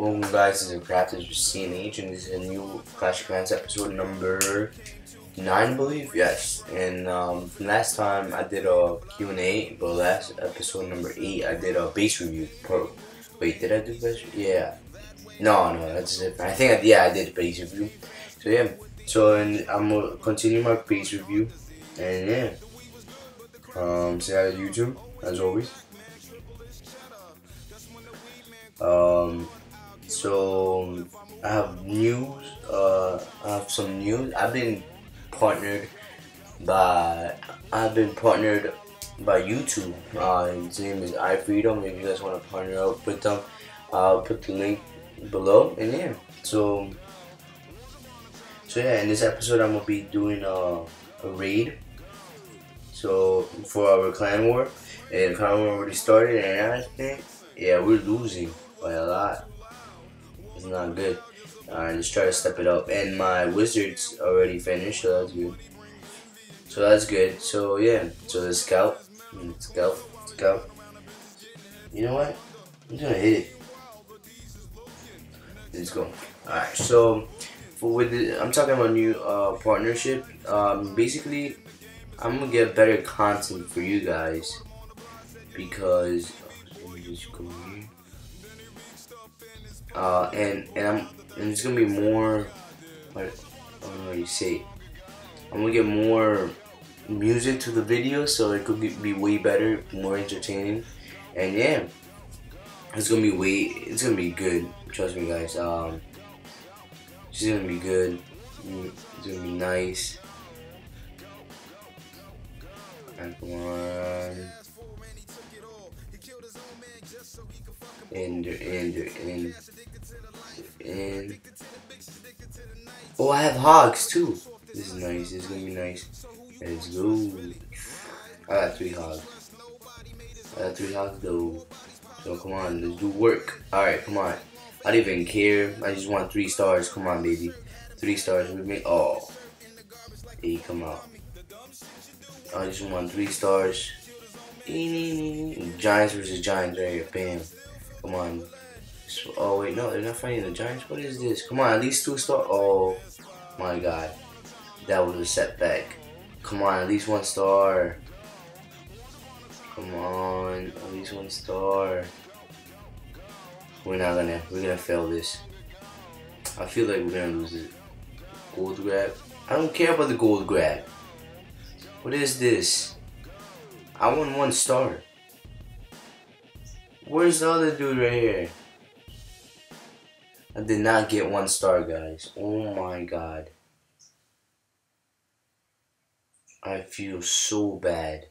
Welcome guys to the Crafters with CNH and this is a new Clash of Clans episode number 9 I believe, yes. And um, last time I did a Q&A, but last episode number 8 I did a base review. Pro. Wait, did I do base review? Yeah. No, no, that's it. I think, I, yeah, I did base review. So yeah, so and I'm gonna continue my base review. And yeah. Um, say hi to YouTube, as always. Um, so I have news. Uh, I have some news. I've been partnered by. I've been partnered by YouTube. Uh, his name is iFreedom. If you guys want to partner up with them, I'll put the link below. And yeah, so so yeah, in this episode, I'm gonna be doing a, a raid. So for our clan war, and clan war already started, and I think yeah, we're losing by a lot. It's not good. Alright, let's try to step it up. And my wizard's already finished, so that's good. So that's good. So yeah, so the scout, scout, scout. You know what? I'm gonna hit it. Let's go. Alright, so for with the, I'm talking about new uh, partnership. Um, basically, I'm gonna get better content for you guys because. Let me just go here. Uh, and and I'm and it's gonna be more. What I don't know you say. I'm gonna get more music to the video, so it could be way better, more entertaining, and yeah, it's gonna be way. It's gonna be good. Trust me, guys. Um, it's gonna be good. It's gonna be nice. And come on. And and oh, I have hogs too. This is nice. This is gonna be nice. Let's go. I got three hogs. I got three hogs though. So come on, let's do work. All right, come on. I don't even care. I just want three stars. Come on, baby. Three stars with me. Oh, hey, come out. I just want three stars. Giants versus Giants right here. Bam. Come on. Oh wait, no, they're not fighting the Giants. What is this? Come on, at least two star. Oh my God, that was a setback. Come on, at least one star. Come on, at least one star. We're not gonna, we're gonna fail this. I feel like we're gonna lose it. Gold grab. I don't care about the gold grab. What is this? I want one star. Where's the other dude right here? I did not get one star, guys. Oh my god. I feel so bad.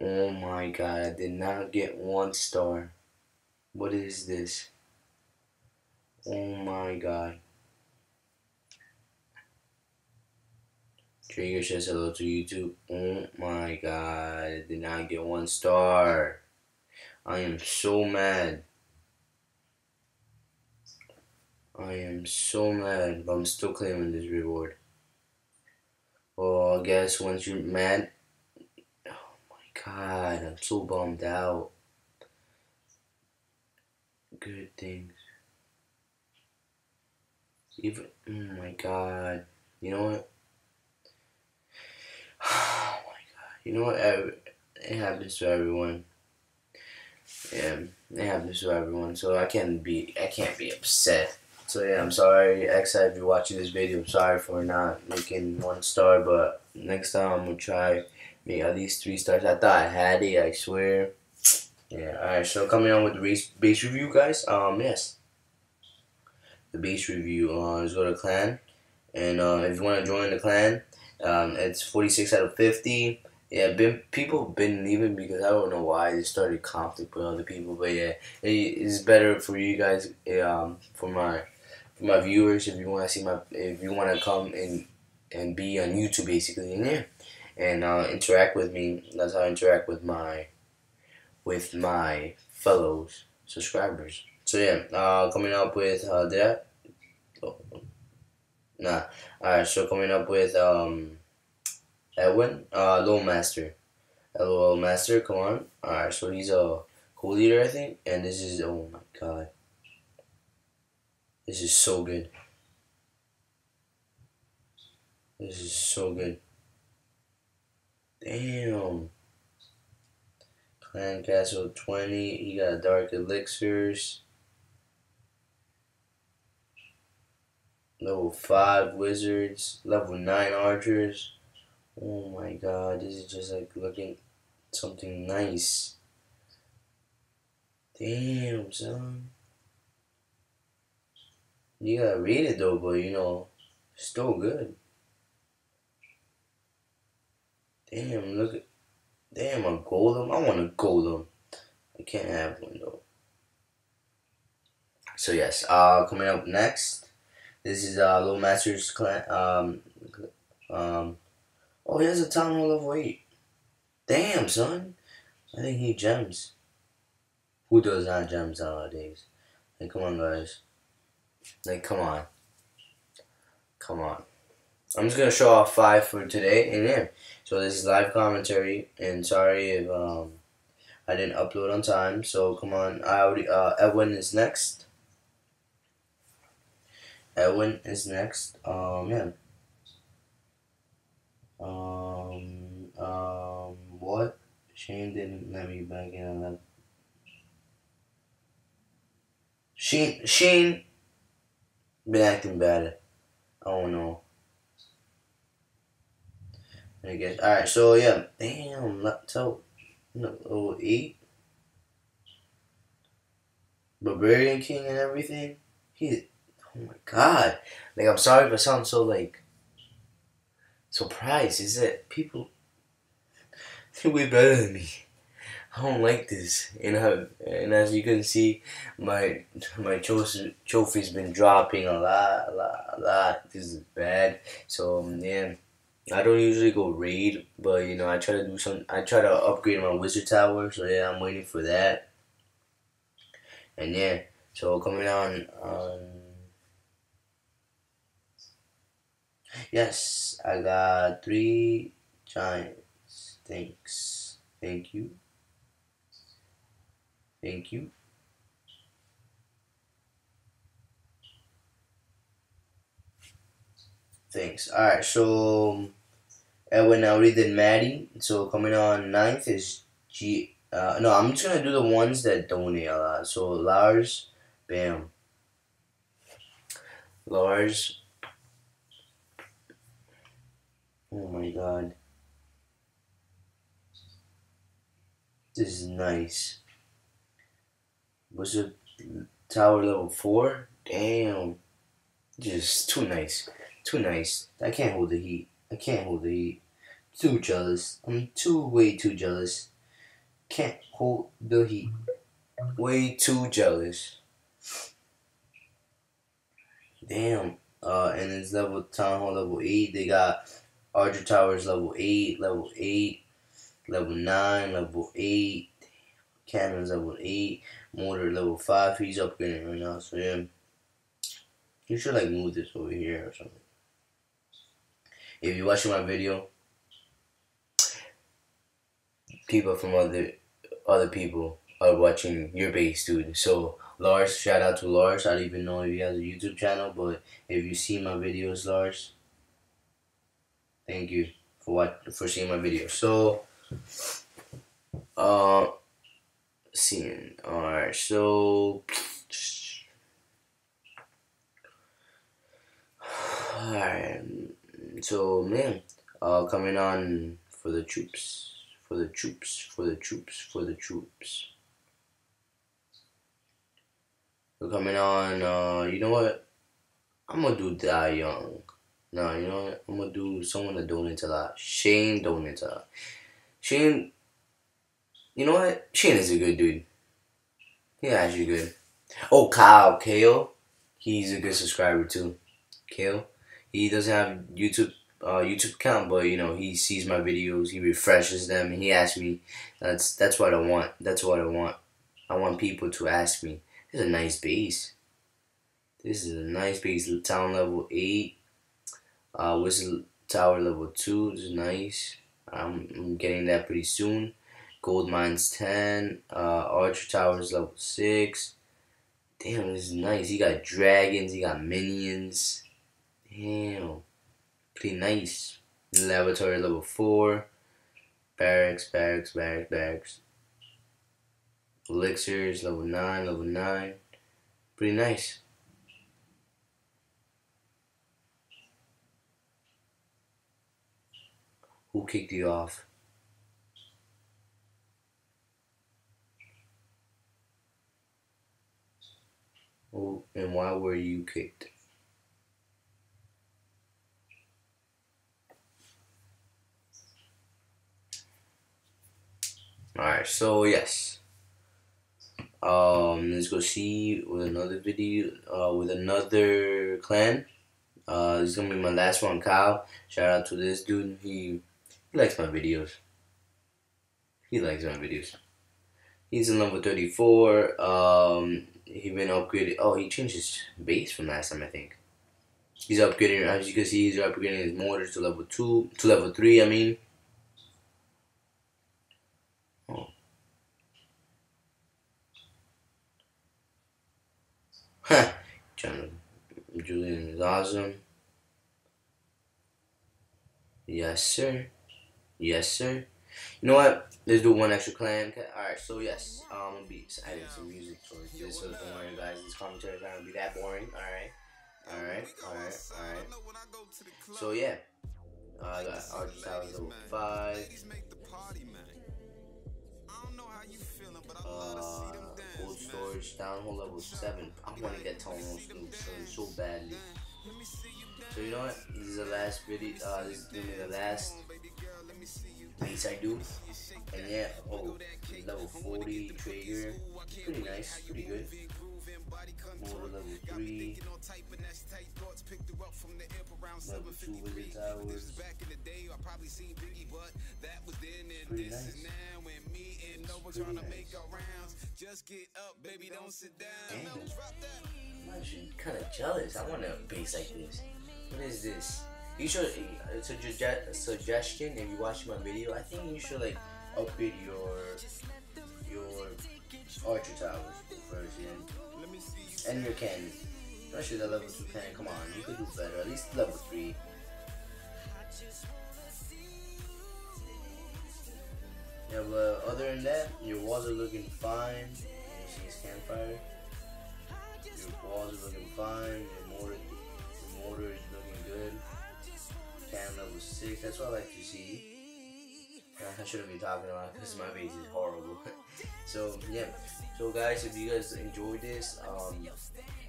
Oh my god, I did not get one star. What is this? Oh my god. Trigger says hello to YouTube. Oh my god, I did not get one star. I am so mad. I am so mad, but I'm still claiming this reward. Well, I guess once you're mad, oh my god, I'm so bummed out. Good things. Even, oh my god, you know what? Oh my god, you know what? It happens to everyone. Yeah, it happens to everyone, so I can't be, I can't be upset. So yeah, I'm sorry, X, if you're watching this video, I'm sorry for not making one star, but next time I'm gonna try make at least three stars. I thought I had it, I swear. Yeah, alright, so coming on with the base, base review, guys. Um, yes. The base review, uh, let's go to clan. And uh, if you want to join the clan, um, it's 46 out of 50. Yeah, been people been leaving because I don't know why they started conflict with other people, but yeah, it, it's better for you guys, um, for my my viewers if you want to see my if you want to come and and be on YouTube basically in there and uh, interact with me. That's how I interact with my with my fellows subscribers. So yeah, uh, coming up with uh, that. Oh, nah. Alright, so coming up with um Edwin, uh, Lowell Master. Lowell Master, come on. Alright, so he's a co-leader, I think. And this is, oh my god. This is so good. This is so good. Damn. Clan Castle 20. He got Dark Elixirs. Level 5 Wizards. Level 9 Archers. Oh my god. This is just like looking something nice. Damn, son. You gotta read it though, but you know, still good. Damn, look at. Damn, a golem. I want a golem. I can't have one though. So yes, uh, coming up next, this is uh, Little Masters clan. Um, um, oh, he has a town hall level eight. Damn, son. I think he gems. Who does not gems nowadays? Like, come on, guys. Like, come on. Come on. I'm just gonna show off five for today, and yeah. So this is live commentary, and sorry if um I didn't upload on time. So come on, I already uh Edwin is next. Edwin is next. Um yeah. Um um what? Shane didn't let me back in. Shane Shane been acting bad. Don't know. I guess. All right. So yeah. Damn. So no. Oh, Oh eight. Barbarian King and everything. He. Oh my God. Like I'm sorry if I sound so like. Surprised is that people. They're way better than me. I don't like this, and I, and as you can see, my my trophy trophy's been dropping a lot, a lot, a lot. This is bad. So yeah, I don't usually go raid, but you know I try to do some. I try to upgrade my wizard tower. So yeah, I'm waiting for that. And yeah, so coming on. Um, yes, I got three giants. Thanks. Thank you. Thank you. Thanks. Alright, so Edwin already did Maddie. So coming on ninth is G. Uh, no, I'm just gonna do the ones that donate a lot. So Lars, bam. Lars. Oh my god. This is nice. Was it tower level four? Damn. Just too nice. Too nice. I can't hold the heat. I can't hold the heat. Too jealous. I'm too way too jealous. Can't hold the heat. Way too jealous. Damn. Uh and it's level town hall level eight. They got Archer Towers level eight, level eight, level nine, level eight, cannons level eight mortar level 5. He's upgrading right now, so yeah. You should like move this over here or something. If you're watching my video, people from other other people are watching your base, dude. So Lars, shout out to Lars. I don't even know if he has a YouTube channel, but if you see my videos, Lars, thank you for what for seeing my videos. So, uh, Seeing. Alright, so. Alright, so man, uh, coming on for the troops, for the troops, for the troops, for the troops. We're coming on, uh, you know what? I'm gonna do Die Young. No, you know what? I'm gonna do someone that donates a lot. Shane donates a lot. Shane you know what? Shane is a good dude. He's actually good. Oh, Kyle Kale. He's a good subscriber too. Kale. He doesn't have YouTube uh, YouTube account, but you know he sees my videos, he refreshes them, and he asks me. That's that's what I want. That's what I want. I want people to ask me. This is a nice base. This is a nice base. Town level eight. Uh, Wizard Tower level two. This is nice. I'm, I'm getting that pretty soon. Gold Mines 10, uh, Archer Towers level 6. Damn, this is nice. He got dragons, he got minions. Damn. Pretty nice. Laboratory level 4. Barracks, barracks, barracks, barracks. Elixirs, level 9, level 9. Pretty nice. Who kicked you off? Oh, and why were you kicked? Alright, so yes. Um, let's go see with another video, uh, with another clan. Uh, this is gonna be my last one, Kyle. Shout out to this dude. He, he likes my videos. He likes my videos. He's in level 34. Um, he been upgraded. Oh, he changed his base from last time, I think. He's upgrading, as you can see, he's upgrading his mortars to level 2, to level 3, I mean. Oh. Huh. Julian is awesome. Yes, sir. Yes, sir. You know what? Let's do one extra clan. Alright, so yes, um, I'm gonna be adding some music towards this, so don't worry, guys. This commentary is not gonna be that boring. Alright, alright, alright, alright. So yeah, uh, I got Archer Tower level five. Uh, cold storage town hall level seven. I want to get so, so badly. So you know what? This is the last video. Uh, this is gonna be the last piece I do. And yeah, oh, level 40 Traeger. Pretty nice, pretty good. More than level 3. Level 2 Wizard Towers. Pretty nice. Pretty nice. Just get up, baby, don't sit down. I'm actually kind of jealous. I want a base like this. What is this? You should. It's a suggestion. If you watch my video, I think you should like upgrade your your archer towers first, and, your cannon. Especially the level two cannon. Come on, you could do better. At least level three. Yeah, but other than that, your walls are looking fine. You see this campfire. Your walls are looking fine. Your mortar, your mortar is. Level six. That's what I like to see. I shouldn't be talking about because my base is horrible. so yeah. So guys, if you guys enjoyed this, um,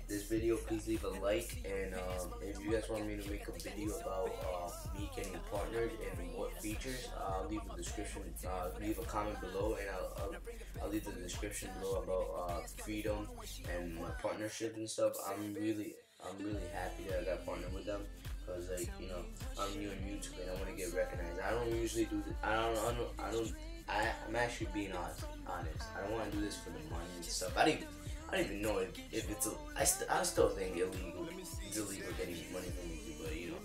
this video, please leave a like. And um, if you guys want me to make a video about uh, me getting partnered and what features, uh, I'll leave a description. Uh, leave a comment below, and I'll, I'll, I'll leave the description below about uh, freedom and my partnership and stuff. I'm really, I'm really happy that I got partnered with them. Cause like you know I'm new on YouTube and I want to get recognized. I don't usually do this. I don't. I don't. I don't. I, I'm actually being honest. Honest. I don't want to do this for the money and stuff. I don't. Even, I don't even know if, if it's. A, I st- I still think illegal. It's illegal getting money from YouTube, but you know.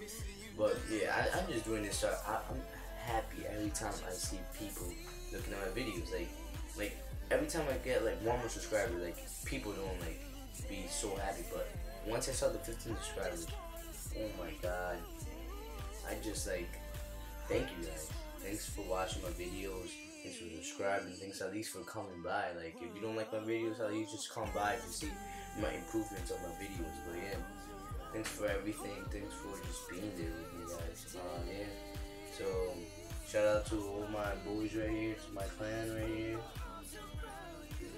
But yeah, I, I'm just doing this. So I, I'm happy every time I see people looking at my videos. Like, like every time I get like one more subscriber, like people don't like be so happy. But once I saw the 15 subscribers oh my god. I just like, thank you guys. Thanks for watching my videos. Thanks for subscribing. Thanks at least for coming by. Like, if you don't like my videos, at least just come by to see my improvements on my videos. But yeah, thanks for everything. Thanks for just being there with me guys. Uh, yeah. So, shout out to all my boys right here, to my clan right here.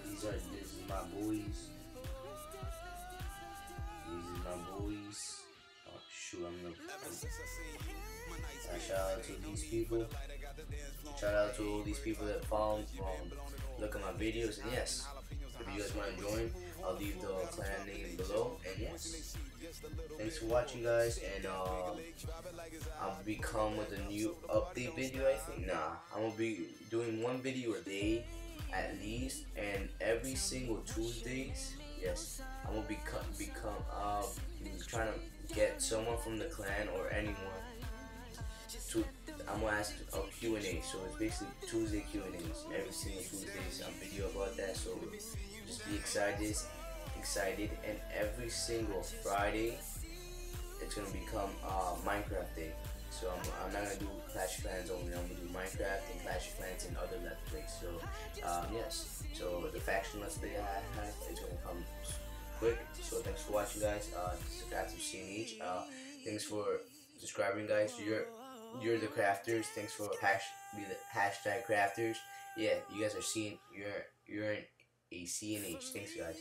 These are, this is my boys. These are my boys shoot, I'm gonna. I'm, shout out to these people. Shout out to all these people that follow, um, look at my videos, and yes, if you guys want to join, I'll leave the clan name below. And yes, thanks for watching, guys. And uh, I'll be coming with a new update video. I think nah, I'm gonna be doing one video a day at least, and every single Tuesdays. Yes, I'm gonna become become uh, trying to get someone from the clan or anyone to I'm gonna ask a Q&A. So it's basically Tuesday Q&As every single Tuesday. Some video about that. So just be excited. excited. And every single Friday, it's gonna become uh, Minecraft Day. So I'm, I'm not gonna do Clash of Clans only. I'm gonna do Minecraft and Clash of Clans and other Let's Plays. So um, yes. So the faction Let's Play I have is gonna come quick. So thanks for watching, guys. Uh, subscribe to CNH. Uh, thanks for subscribing, guys. You're you're the crafters. Thanks for hash be the hashtag crafters. Yeah, you guys are seeing you're you're in a CNH. Thanks, guys.